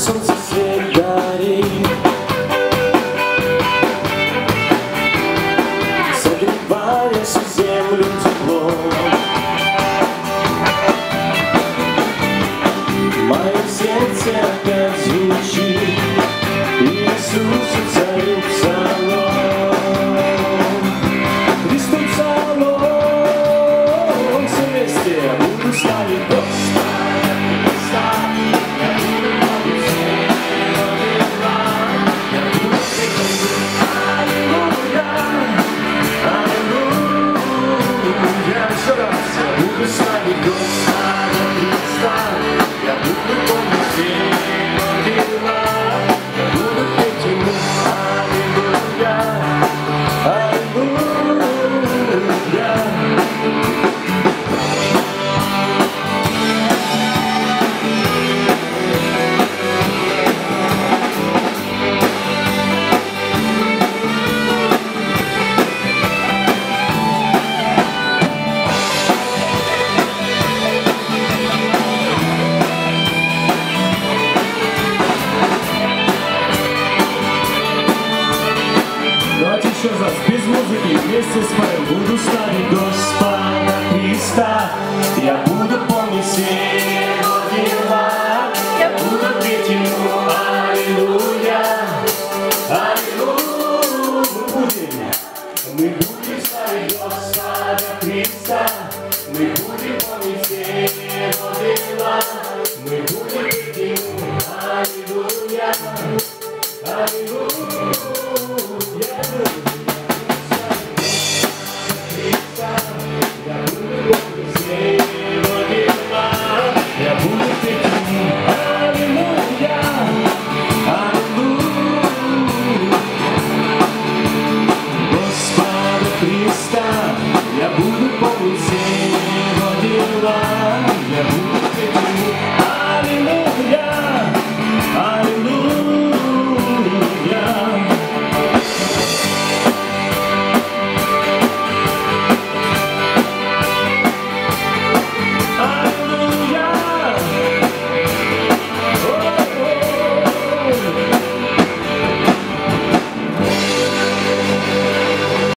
son без музыки вместе споем Буду славить Господа Христа. Я буду